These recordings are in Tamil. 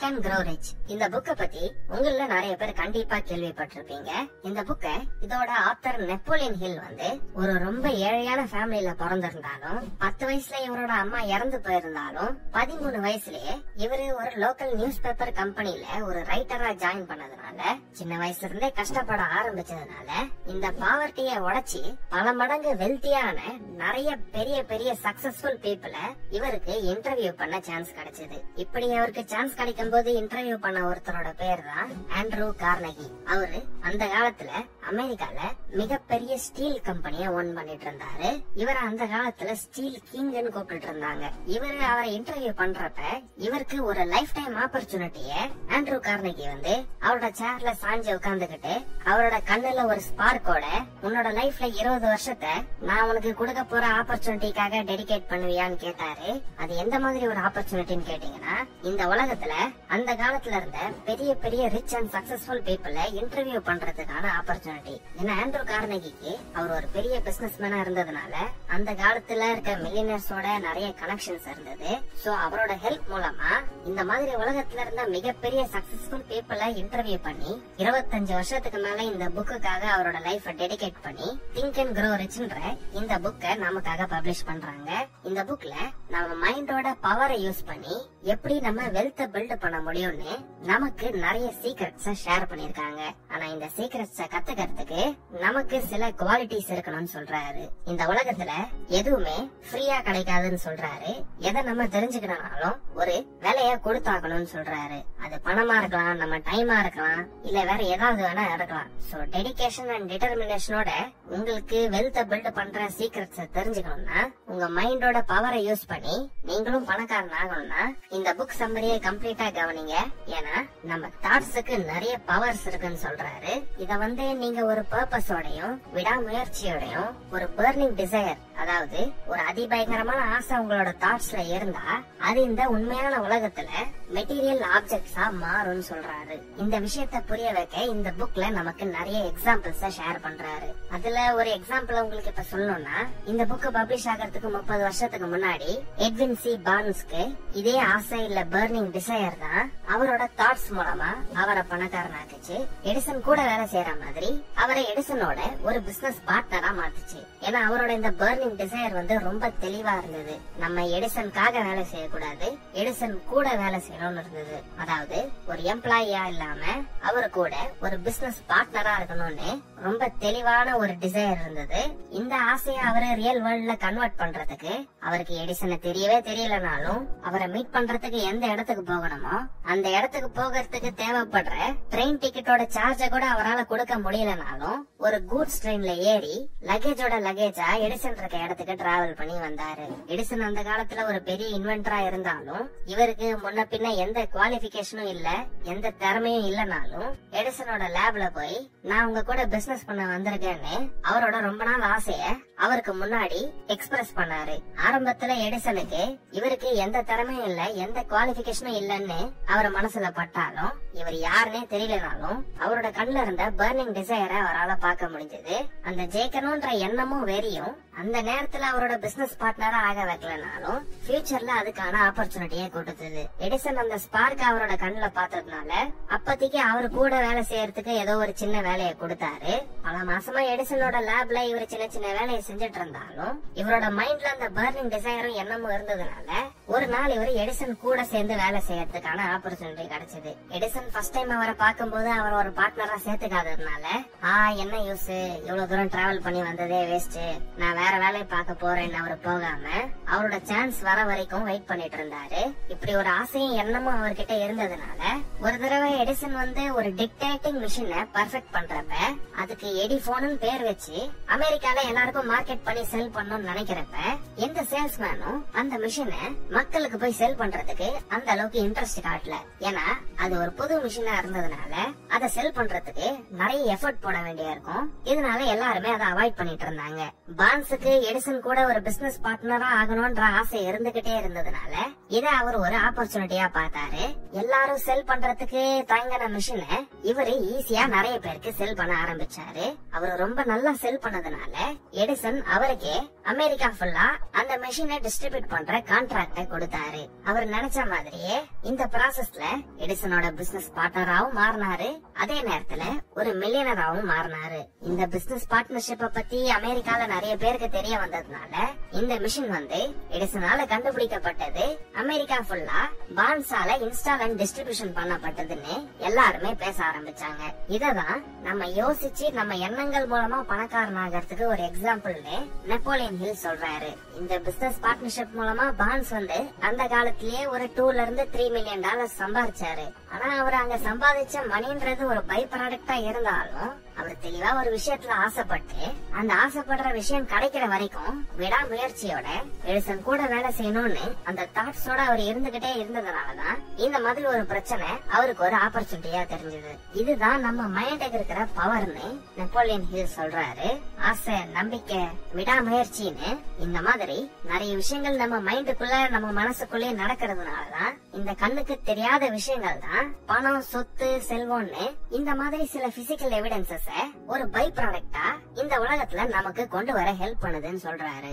திங்க் அண்ட் ரிச் இந்த புக்க பத்தி உங்கள நிறைய பேர் கண்டிப்பா கேள்விப்பட்டிருப்பீங்க. இந்த புக்க இதோட ஆத்தர் நெப்போலியன் ஹில் வந்து ஒரு ரொம்ப ஏழையான ஃபேமிலியில பிறந்திருந்தாலும் பத்து வயசுல இவரோட அம்மா இறந்து போயிருந்தாலும் பதிமூணு வயசுலயே இவரு ஒரு லோக்கல் நியூஸ் பேப்பர் கம்பெனில ஒரு ரைட்டரா ஜாயின் பண்ணதுனால சின்ன வயசுல இருந்தே கஷ்டப்பட ஆரம்பிச்சதுனால இந்த பாவர்ட்டிய உடைச்சி பல மடங்கு வெல்த்தியான நிறைய பெரிய பெரிய சக்சஸ்ஃபுல் பீப்புள இவருக்கு இன்டர்வியூ பண்ண சான்ஸ் கிடைச்சது. இப்படி அவருக்கு சான்ஸ் கிடைக்கும் போது இன்டர்வியூ பண்ண ஒருத்தரோட பேர் தான் ஆண்ட்ரூ கார்னகி அவரு அந்த காலத்துல அமெரிக்கால மிகப்பெரிய ஸ்டீல் கம்பெனிய ஓன் பண்ணிட்டு இருந்தாரு. இவரை அந்த காலத்துல ஸ்டீல் கிங்னு கூப்பிட்டு இருந்தாங்க. இவரு அவரை இன்டர்வியூ பண்றப்ப இவருக்கு ஒரு லைஃப் டைம் ஆப்பர்ச்சுனிட்டிய ஆண்ட்ரூ கார்னகி வந்து அவரோட சேர்ல சாஞ்சு உட்கார்ந்துகிட்டு அவரோட கண்ணுல ஒரு ஸ்பார்க்கோட உன்னோட லைஃப்ல இருபது வருஷத்தை நான் உனக்கு கொடுக்க போற ஆப்பர்ச்சுனிட்டிக்காக டெடிகேட் பண்ணுவியான்னு கேட்டாரு. அது எந்த மாதிரி ஒரு ஆப்பர்ச்சுனிட்டின்னு கேட்டீங்கன்னா இந்த உலகத்துல அந்த காலத்துல இருந்த பெரிய பெரிய rich and successful people interview பண்றதுக்கான ஆப்பர்ச்சுனிட்டி ஏன்னா ஆண்ட்ரூ கார்னகிக்கு அவர் ஒரு பெரிய பிசினஸ் மேனா இருந்ததுனால அந்த காலத்துல இருக்க மில்லியனர்ஸோட நிறைய கனெக்ஷன்ஸ் இருந்தது. சோ அவரோட ஹெல்ப் மூலமா இந்த மாதிரி உலகத்துல இருந்த மிகப்பெரிய சக்சஸ்ஃபுல் பீப்புள இன்டர்வியூ பண்ணி இருபத்தஞ்சு வருஷத்துக்கு மேல இந்த புக்குக்காக அவரோட லைஃப டெடிகேட் பண்ணி திங்க் அண்ட் க்ரோ ரிச்ன்ற இந்த புக்கை நமக்காக பப்ளிஷ் பண்றாங்க. இந்த புக்ல நம்ம மைண்டோட பவரை யூஸ் பண்ணி எப்படி நம்ம வெல்த்தை பில்ட் பண்ண முடியும்னு நமக்கு நிறைய சீக்ரெட்ஸ ஷேர் பண்ணிருக்காங்க ஆனா இந்த சீக்ரெட்ஸ கத்துக்கிறதுக்கு நமக்கு சில குவாலிட்டிஸ் இருக்கணும்னு சொல்றாரு. இந்த உலகத்துல எதுவுமே ஃப்ரீயா கிடைக்காதுன்னு சொல்றாரு. எதை நம்ம தெரிஞ்சுக்கணும்னாலும் ஒரு விலைய கொடுத்தாகணும்னு சொல்றாரு. அது பணமா இருக்கலாம் நம்ம டைமா இருக்கலாம் இல்ல வேற ஏதாவது வேணா இருக்கலாம் சோ டெடிகேஷன் அண்ட் டிட்டர்மினேஷனோட உங்களுக்கு வெல்த் பில்ட் பண்ற சீக்ரெட்ஸ் தெரிஞ்சுக்கணும்னா உங்க மைண்டோட பவரை யூஸ் பண்ணி நீங்களும் பணக்காரன் ஆகணும்னா இந்த புக் சம்மரியை கம்ப்ளீட்டா கவனிங்க. ஏன்னா நம்ம தாட்ஸுக்கு நிறைய பவர்ஸ் இருக்குன்னு சொல்றாரு. இத வந்து நீங்க ஒரு பர்பஸோடையும் விடாமுயற்சியோடையும் ஒரு பர்னிங் டிசையர் அதாவது ஒரு அதிபயங்கரமான ஆசை உங்களோட தாட்ஸ்ல இருந்தா அது இந்த உண்மையான உலகத்துல மெட்டீரியல் ஆப்ஜெக்ட்ஸா மாறும்னு சொல்றாரு. இந்த விஷயத்த புரிய வைக்க இந்த புக்ல நமக்கு நிறைய எக்ஸாம்பிள்ஸ் ஷேர் பண்றாரு. அதுல ஒரு எக்ஸாம்பிள் உங்களுக்கு இப்ப சொல்லணும்னா இந்த புக் பப்ளிஷ் ஆகிறதுக்கு முப்பது வருஷத்துக்கு முன்னாடி எட்வின் சி பார்ன்ஸ்க்கு இதே ஆசை இல்ல பர்னிங் டிசையர் தான் அவரோட தாட்ஸ் மூலமா அவரை பணக்காரனாக்குச்சு. எடிசன் கூட வேலை செய்யற மாதிரி அவரை எடிசனோட ஒரு பிசினஸ் பார்ட்னரா மாத்துச்சு. ஏன்னா அவரோட இந்த பர்னிங் டிசையர் வந்து ரொம்ப தெளிவா இருந்தது. நம்ம எடிசனுக்காக வேலை செய்யக்கூடாது. எடிசன் கூட வேலை செய்யணும்னு இருந்தது அதாவது ஒரு எம்ப்ளாயியா இல்லாம அவரு கூட ஒரு பிசினஸ் பார்ட்னரா இருக்கணும்னு ரொம்ப தெளிவான ஒரு டிசைர் இருந்தது. இந்த ஆசையை அவரை ரியல் வேர்ல்ட்ல கன்வெர்ட் பண்றதுக்கு அவருக்கு எடிசனை தெரியவே தெரியலனாலும் அவரை மீட் பண்றதுக்கு எந்த இடத்துக்கு போகணுமோ அந்த இடத்துக்கு போகிறதுக்கு தேவைப்படுற ட்ரெயின் டிக்கெட்டோட சார்ஜ கூட அவரால் கொடுக்க முடியலனாலும் ஒரு கூட்ஸ் ட்ரெயின்ல ஏறி லக்கேஜோட லக்கேஜா எடிசன் இருக்க இடத்துக்கு டிராவல் பண்ணி வந்தாரு. எடிசன் அந்த காலத்துல ஒரு பெரிய இன்வென்டரா இருந்தாலும் இவருக்கு முன்ன பின்ன எந்த குவாலிபிகேஷனும் இல்ல எந்த திறமையும் இல்லனாலும் எடிசனோட லேப்ல போய் நான் உங்க கூட பிசினஸ் பண்ண வந்திருக்கேன்னு அவரோட ரொம்ப நாள் ஆசைய அவருக்கு முன்னாடி எக்ஸ்பிரஸ் பண்ணாரு. ஆரம்பத்துல எடிசனுக்கு இவருக்கு எந்த திறமையும் இல்ல எந்த குவாலிபிகேஷனும் இல்லன்னு அவர் மனசுல பட்டாலும் இவர் யாருன்னே தெரியலனாலும் அவரோட கண்ணுல இருந்த பர்னிங் டிசைர அவரால் பார்க்க முடிஞ்சது. அந்த ஜெயிக்கணும்ன்ற எண்ணமும் வெறியும் அந்த நேரத்துல அவரோட பிசினஸ் பார்ட்னரா ஆக வைக்கலனாலும் ஃபியூச்சர்ல அதுக்கான ஆப்பர்ச்சுனிட்டியை கொடுத்தது. எடிசன் அந்த ஸ்பார்க் அவரோட கண்ணுல பார்த்ததுனால அப்பதைக்கு அவர் கூட வேலை செய்யறதுக்கு ஏதோ ஒரு சின்ன வேலையை கொடுத்தாரு. பல மாசமா எடிசனோட லேப்ல இவர் சின்ன சின்ன வேலையை செஞ்சுட்டு இருந்தாலும் இவரோட மைண்ட்ல அந்த பர்னிங் டிசைரும் எண்ணமும் இருந்ததுனால ஒரு நாள் இவர் எடிசன் கூட சேர்ந்து வேலை செய்யறதுக்கான ஆப்பர்ச்சுனிட்டி கிடைச்சது. எடிசன் ஃபர்ஸ்ட் டைம் அவரை பார்க்கும்போது அவர் ஒரு பார்ட்னரா சேர்த்துக்காததுனால ஆ என்ன யூஸ் இவ்வளவு தூரம் டிராவல் பண்ணி வந்ததே வேஸ்ட் நான் வேற வேலையை பார்க்க போறேன்னு அவர் போகாம. அவரோட சான்ஸ் வர வரைக்கும் வெயிட் பண்ணிட்டு இருந்தாரு இப்படி ஒரு ஆசையும் எண்ணமும் அவர்கிட்ட இருந்ததுனால ஒரு தடவை எடிசன் வந்து ஒரு டிக்டேட்டிங் மிஷினை பர்ஃபெக்ட் பண்றப்ப அதுக்கு எடிபோன் பேர் வச்சு அமெரிக்கால எல்லாருக்கும் மார்க்கெட் பண்ணி செல் பண்ணணும்னு நினைக்கிறப்ப எந்த சேல்ஸ்மேனும் அந்த மிஷினை மக்களுக்கு போய் செல் பண்றதுக்கு அந்த அளவுக்கு இன்ட்ரெஸ்ட் காட்டல. ஏன்னா அது ஒரு புது மிஷினா இருந்ததுனால அதை செல் பண்றதுக்கு நிறைய எஃபர்ட் போட வேண்டியா இருக்கும். இதனால எல்லாருமே அதை அவாய்ட் பண்ணிட்டு இருந்தாங்க. பான்ஸுக்கு எடிசன் கூட ஒரு பிசினஸ் பார்ட்னரா ஆகணும்ன்ற ஆசை இருந்துகிட்டே இருந்ததுனால இதை அவர் ஒரு ஆப்பர்ச்சுனிட்டியா பார்த்தாரு. எல்லாரும் செல் பண்றதுக்கு தயங்கின மிஷினை இவரு ஈஸியா நிறைய பேருக்கு செல் பண்ண ஆரம்பிச்சாரு. அவரு ரொம்ப நல்லா செல் பண்ணதுனால எடிசன் அவருக்கே அமெரிக்கா ஃபுல்லா அந்த மெஷினை டிஸ்ட்ரிபியூட் பண்ற கான்ட்ராக்ட கொடுத்தாரு. அவர் நினைச்ச மாதிரியே இந்த ப்ராசஸ்ல எடிசனோட பிசினஸ் பார்ட்னராவும் மாறினாரு. அதே நேரத்துல ஒரு மில்லியனராவும் மாறினாரு. இந்த பிசினஸ் பார்ட்னர்ஷிப்ப பத்தி அமெரிக்கால நிறைய பேருக்கு தெரிய வந்ததுனால இந்த மிஷின் வந்து எடிசனால கண்டுபிடிக்கப்பட்டது. அமெரிக்கா ஃபுல்லா பான்ஸால இன்ஸ்டால் அண்ட் டிஸ்ட்ரிபியூஷன் பண்ணப்பட்டதுன்னு எல்லாருமே பேச ஆரம்பிச்சாங்க. இததான் நம்ம யோசிச்சு நம்ம எண்ணங்கள் மூலமா பணக்காரன் ஆகிறதுக்கு ஒரு எக்ஸாம்பிள்னு நெப்போலியன் ஹில் சொல்றாரு. இந்த பிசினஸ் பார்ட்னர்ஷிப் மூலமா பான்ஸ் வந்து அந்த காலத்திலேயே ஒரு டூல இருந்து த்ரீ மில்லியன் டாலர் சம்பாதிச்சாரு ஆனா அவர் அங்க சம்பாதிச்ச மணின்றது ஒரு பை ப்ராடக்டா இருந்தாலும் அவர் தெளிவா ஒரு விஷயத்துல ஆசைப்பட்டு அந்த ஆசைப்படுற விஷயம் கிடைக்கிற வரைக்கும் விடாமுயற்சியோட எடிசன் கூட வேலை செய்யணும்னு அந்த தாட்ஸோட அவர் இருந்துகிட்டே இருந்ததுனாலதான் இந்த மாதிரி ஒரு பிரச்சனை அவருக்கு ஒரு ஆப்பர்ச்சுனிட்டியா தெரிஞ்சது. இதுதான் நம்ம மைண்டுக்கு இருக்கிற பவர்னு நெப்போலியன் ஹில் சொல்றாரு. ஆசை நம்பிக்கை விடாமுயற்சின்னு இந்த மாதிரி நிறைய விஷயங்கள் நம்ம மைண்டுக்குள்ள நம்ம மனசுக்குள்ளே நடக்கிறதுனாலதான் இந்த கண்ணுக்கு தெரியாத விஷயங்கள் தான் பணம் சொத்து செல்வம்னு இந்த மாதிரி சில பிசிக்கல் எவிடன்சஸ் ஒரு பை ப்ராடக்டா இந்த உலகத்துல நமக்கு கொண்டு வர ஹெல்ப் பண்ணுதுன்னு சொல்றாரு.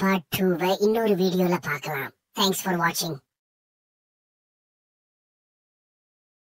பார்ட் டூவை இன்னொரு வீடியோல பார்க்கலாம். தேங்க்ஸ் ஃபார் வாட்சிங்